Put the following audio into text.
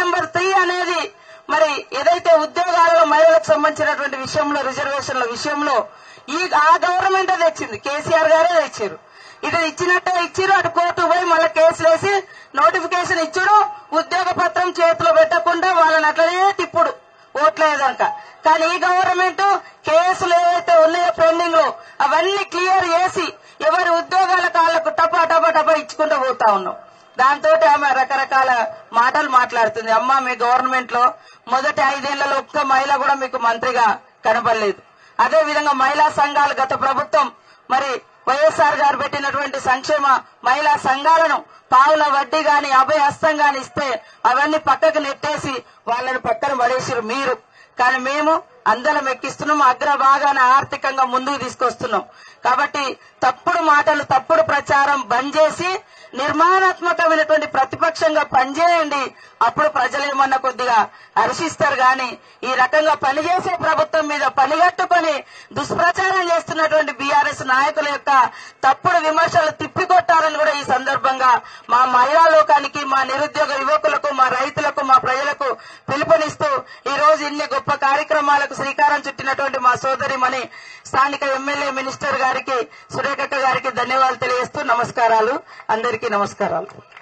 Number three అనేది మరి ఏదైతే ఉద్యోగాలలో మహిళలకు సంబంధించినటువంటి విషయంలో రిజర్వేషన్ల విషయంలో ఈ ఆ గవర్నమెంట్ తెచ్చింది. కేసీఆర్ గారే తెచ్చారు. ఇది ఇచ్చినట్టే ఇచ్చిరు. అటు కోర్టు పోయి మళ్ళీ కేసులు వేసి నోటిఫికేషన్ ఇచ్చుడు ఉద్యోగ పత్రం చేతిలో పెట్టకుండా వాళ్ళని అట్లనే తిప్పుడు. ఓట్లేదంక కానీ ఈ గవర్నమెంట్ కేసులు ఏవైతే ఉన్నాయో పెండింగ్లో అవన్నీ క్లియర్ చేసి ఎవరి ఉద్యోగాల కాళ్ళకు టపా టపా టపా ఇచ్చుకుంటూ పోతా ఉన్నాం. దాంతో ఆమె రకరకాల మాటలు మాట్లాడుతుంది. అమ్మ మీ గవర్నమెంట్లో మొదటి ఐదేళ్ళలో ఒక్క మహిళ కూడా మీకు మంత్రిగా కనపడలేదు. అదే విధంగా మహిళా సంఘాలు గత ప్రభుత్వం మరి వైఎస్ఆర్ గారు పెట్టినటువంటి సంక్షేమ మహిళా సంఘాలను పావుల వడ్డీ గాని అభయ హస్తం గాని ఇస్తే అవన్నీ పక్కకు నెట్టేసి వాళ్ళని పక్కన పడేసిరు మీరు. కానీ మేము అందరం ఎక్కిస్తున్నాం అగ్రభాగాన ఆర్థికంగా ముందుకు తీసుకొస్తున్నాం. కాబట్టి తప్పుడు మాటలు తప్పుడు ప్రచారం బంద్ చేసి నిర్మాణాత్మకమైనటువంటి ప్రతిపక్షంగా పనిచేయండి అప్పుడు ప్రజలేమన్నా కొద్దిగా హర్షిస్తారు గాని ఈ రకంగా పనిచేసే ప్రభుత్వం మీద పనిగట్టుకుని దుష్ప్రచారం చేస్తున్నటువంటి బీఆర్ఎస్ నాయకుల యొక్క తప్పుడు విమర్శలు తిప్పికొట్టాలని కూడా ఈ సందర్భంగా మా మహిళా లోకానికి మా నిరుద్యోగ యువకులకు మా రైతు ఈ రోజు ఇన్ని గొప్ప కార్యక్రమాలకు శ్రీకారం చుట్టినటువంటి మా సోదరిమణి స్థానిక ఎమ్మెల్యే మినిస్టర్ గారికి సురేఖక్క గారికి ధన్యవాదాలు తెలియజేస్తూ నమస్కారాలు. అందరికీ నమస్కారాలు.